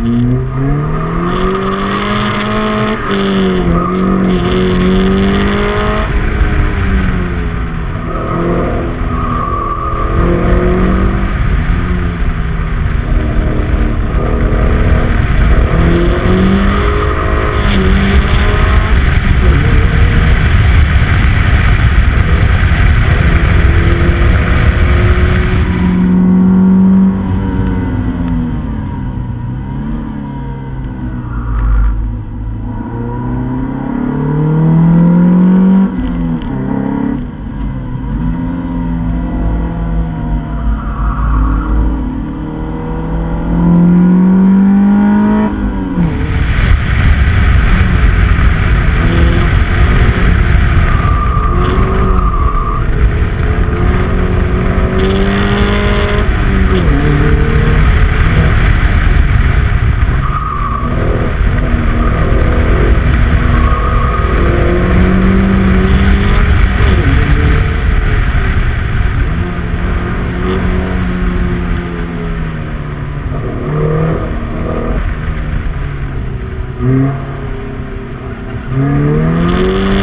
Música Música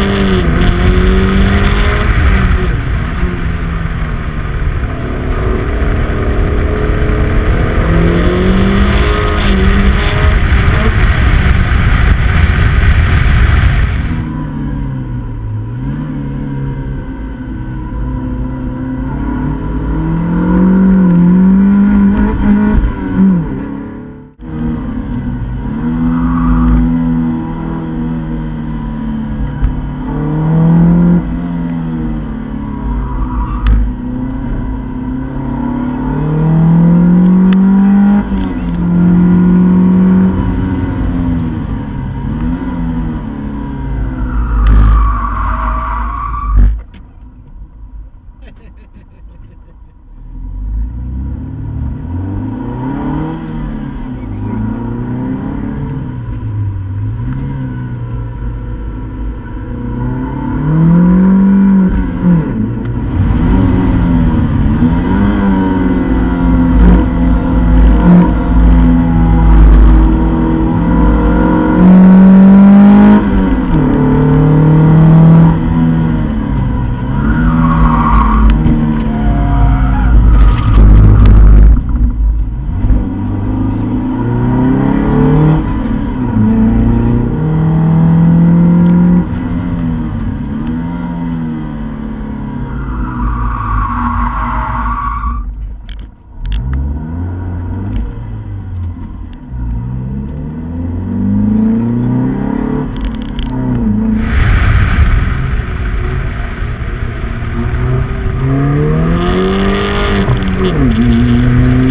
Mm-hmm.